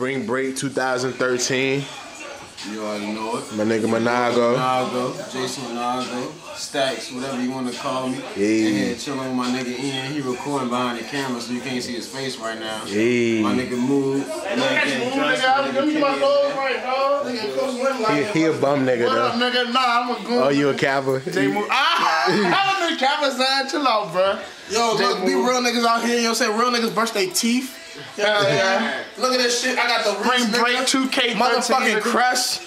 Spring Break 2013. You already know it. My nigga Monago. Monago, Jason Monago, Stacks, whatever you want to call me. Hey. And here chilling with my nigga Ian. He recording behind the camera, so you can't see his face right now. Hey. My nigga Mood. He, he a bum nigga What up, though. nigga? Nah, I'm a goon. Oh, you a Kappa? J Mo- Ah, I'm in the camera sign. Chill out, bro. Yo, J look, be real niggas out here. You know what I'm saying? Real niggas brush their teeth. Hell yeah. Look at this shit. I got the Spring break nigga. 2K. Motherfucking Crest.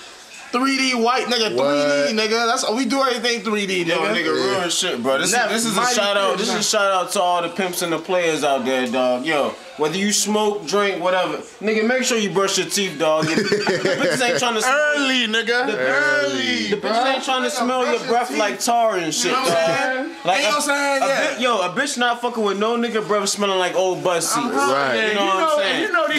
3D white nigga, 3D What? nigga. That's we do everything 3D, Yo, nigga. nigga, real shit, bro. This, Never. is, this is a shout out. good, This is a shout out to all the pimps and the players out there, dog. Yo, whether you smoke, drink, whatever, nigga, make sure you brush your teeth, dog. If- the bitches ain't trying to smell. Early, nigga. Early. The bitches ain't trying to smell your breath like tar and shit, You know what. I'm saying? Like you know what I'm saying? a Yeah. bit- yo, a bitch not fucking with no nigga breath smelling like old bus seats. Right. You know You what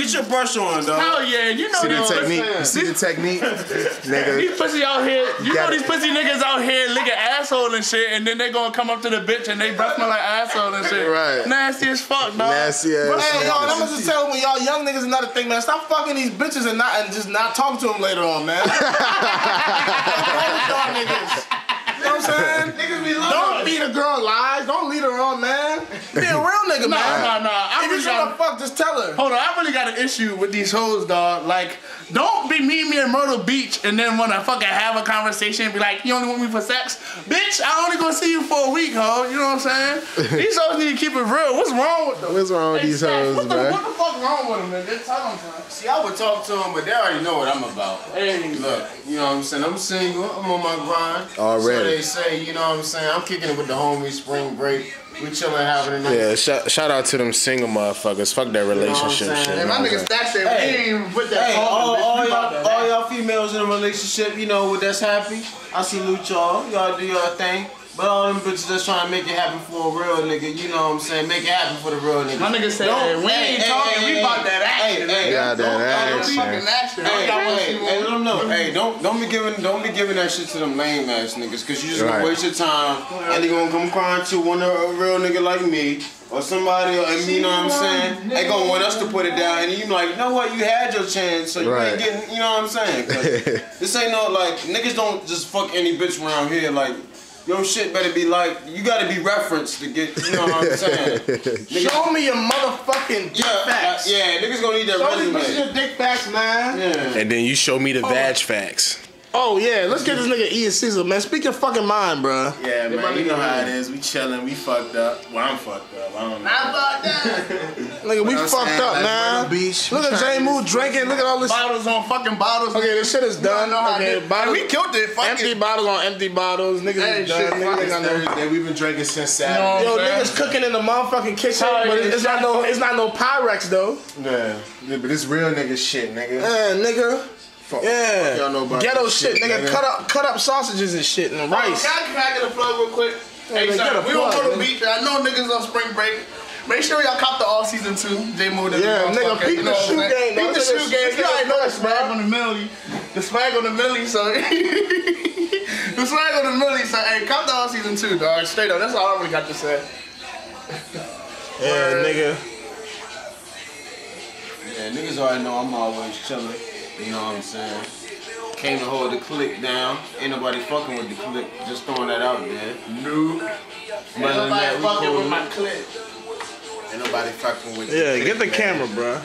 Get your brush on, dog. Hell yeah, you know See the these technique? You see the technique? Nigga. These pussy out here, you Got know it. these pussy niggas out here licking asshole and shit, and then they gonna come up to the bitch and they breath smell like asshole and shit. Right. Nasty as fuck, dog. Nasty ass. Hey, yo, and I'm just telling when y'all young niggas another thing, man. Stop fucking these bitches and not and just not talk to them later on, man. y'all niggas. Know what I'm saying? Niggas be Don't feed a girl lies. Don't lead her on, man. Be a real nigga, Nah, man. nah, nah. I If you really trying to got, fuck, just tell her. hold on, I really got an issue with these hoes, dog. Like, don't be meet me in Myrtle Beach and then wanna fucking have a conversation and be like, you only want me for sex? Bitch, I only gonna see you for a week, ho. You know what I'm saying? these hoes need to keep it real. What's wrong with them? What's wrong with these hoes, what the, man? What the fuck wrong with them, man? Just tell them, son. See, I would talk to them, but they already know what I'm about. Hey, Look, you know what I'm saying? I'm single. I'm on my grind. Already. So they say, you know what I'm saying? I'm kicking it with the homies, spring break. We chilling, having a nice Yeah, shout, shout out to them single motherfuckers. Fuck that relationship saying? shit. And my man. nigga Stack said, Hey. we ain't even put that Hey, phone all, all y'all, all y'all females in a relationship, you know, what that's happy. I salute y'all. Y'all do your thing. But all them bitches that's trying to make it happen for a real nigga, you know what I'm saying? Make it happen for the real nigga. My nigga said, Don't- we hey, ain't hey, talking, hey, we about that action. Hey, hey, Got that don't- don't- action. fucking action. Hey, I got one hey, shit hey, on. let them know. Hey, don't don't be giving don't be giving that shit to them lame ass niggas, cause you just Right. gonna waste your time and they gonna come crying to one a real nigga like me or somebody, and you know what I'm saying? They gonna want us to put it down, and you like, you know what? You had your chance, so you Right. ain't getting, you know what I'm saying? this ain't no like niggas don't just fuck any bitch around here like. Your shit better be like you gotta be referenced to get you know what I'm saying. Niggas- Show me your motherfucking dick yeah, facts. like, yeah, niggas gonna need that Show these bitches resume. your dick facts, man. Yeah. And then you show me the oh. vag facts. Oh yeah, let's get this nigga Ian Caesar, man. Speak your fucking mind, bro. Yeah, man, you know how it is. We chilling, we fucked up. Well, I'm fucked up. I don't know. Nigga, we I'm fucked saying, up, like, man. Myrtle Beach, Look at J Moo drinking. Look at all this. Bottles on fucking bottles. Okay, this shit is done. know how Okay, to- bottles. we killed it. Fuck Empty it. bottles on empty bottles. Niggas Hey, is done. shit, Niggas fuck ain't got no. Thursday, we've been drinking since You Saturday. what Yo, I'm niggas cooking in the motherfucking kitchen, Hell but yeah, it's not no, it's not no Pyrex though. Yeah. yeah, but it's real nigga shit, nigga. Yeah, nigga. Fuck- Yeah. y'all know about Ghetto shit, shit, nigga. nigga. Cut up, cut up sausages and shit and Hey, rice. Can I, can I get a plug real quick? Hey, man, son, get a we plug, on Myrtle nigga. Beach. I know niggas on spring break. Make sure y'all cop the Offseason two. J Mood. Yeah, nigga, peep the shoe game, Peep dog. the shoe game. You already know the swag on the millie. The swag on the millie, so the swag on the millie. So hey, cop the Offseason two, dog. Straight up. That's all I really got to say. Yeah, nigga. Yeah, niggas already know I'm always chilling. You know what I'm saying? Came to hold the click down. Ain't nobody fucking with the click. Just throwing that out there. No. Other than that, Nobody fucking cool. with my clip. Ain't nobody fucking with Yeah, you. get the camera, bro.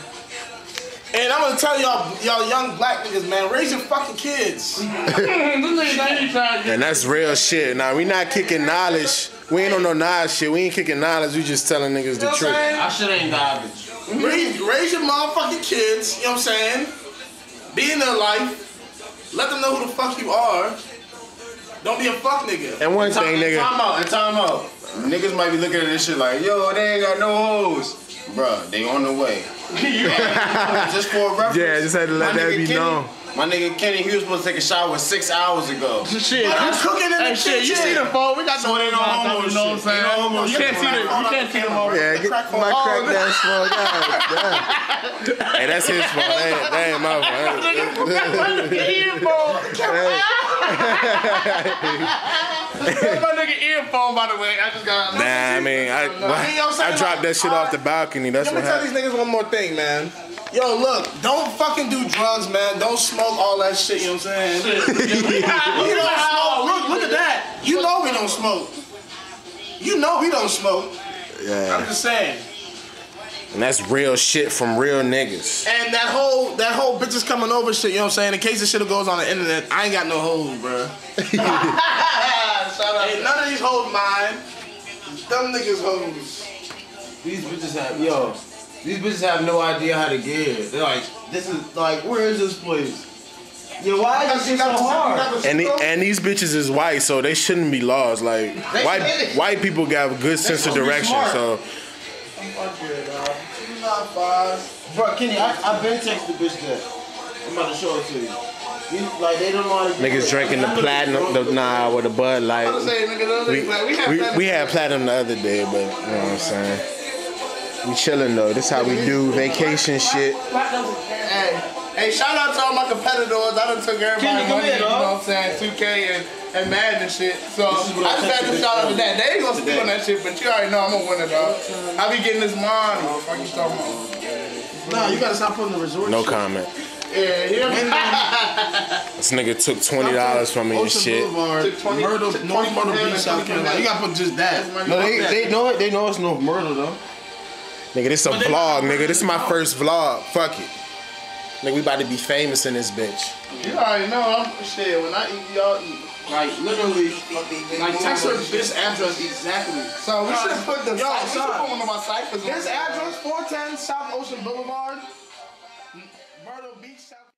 And I'm gonna tell y'all, y'all young black niggas, man, raise your fucking kids. And that's real shit. Now we not kicking knowledge. We ain't on no knowledge shit. We ain't kicking knowledge. We just telling niggas the You know what I'm truth. saying? Our shit ain't garbage. Raise, raise your motherfucking kids, you know what I'm saying? Be in their life. Let them know who the fuck you are. Don't be a fuck nigga. And one Time, thing, nigga. time out, and time out. Niggas might be looking at this shit like, yo, they ain't got no hoes. Bruh, they on the way. just for a reference. Yeah, just had to let my that be Kenny, known. My nigga Kenny, he was supposed to take a shower six hours ago. Shit, You cooking in the Hey, shit, you see the phone? We got So the it ain't no homo You know what I'm saying? Ain't no homo You can't see the, you can't see the phone. Yeah, get my crack that smoke out. Hey, that's his fault. That ain't, that ain't my fault. my nigga earphone, by the way. I just got. Nah, I mean, I, You I'm I dropped that shit off the balcony. That's Let me what tell these niggas one more thing, man. Yo, look, don't fucking do drugs, man. Don't smoke all that shit, you know what I'm saying? we don't smoke. Look, look at that. You know we don't smoke. You know we don't smoke. Yeah. I'm just saying. And that's real shit from real niggas. And that whole that whole bitches coming over shit, you know what I'm saying? In case this shit goes on the internet, I ain't got no hoes, bro. Ain't none of these hoes mine. Them niggas hoes. These bitches have yo. These bitches have no idea how to get here. They're like, this is like, where is this place? Yo, why is this so hard? And the, and these bitches is white, so they shouldn't be lost. Like They white white people got a good sense of supposed to be direction. So Fuck yeah, dog. You not five. Bro, Kenny, I, I been text the bitch that. I'm about to show it to you. You like they don't want to niggas drinking the platinum, the nah with the Bud Light. saying, nigga, those We, like, we we, we had platinum the other day, but you know what I'm saying. We chilling though. This how we do vacation shit. Hey, hey, shout out to all my competitors. I done took everybody Kenny, come money, you know what I'm saying? 2K and, and Madden and shit. So This is what I I just had to shout out to this that. They ain't gonna speak on that shit, but you already know I'm a winner, dog. I be getting this money. Fuck you talking about? Nah, you gotta stop putting the resort. No shit. comment. Yeah, hear me? This nigga took twenty dollars from me and shit. Boulevard, Took 20 Myrtle, took North Myrtle Beach, South Carolina. You gotta put just that. No, they, they know it. They know it's North Myrtle though. Nigga, this a vlog, nigga. This is my first vlog. Fuck it. Nigga, we about to be famous in this bitch. You already know I'm shit. When I eat, y'all eat. Like literally, like text her this address exactly. So we should put the yo. We should put one of my ciphers. This address 410 South Ocean Boulevard, Myrtle Beach, South.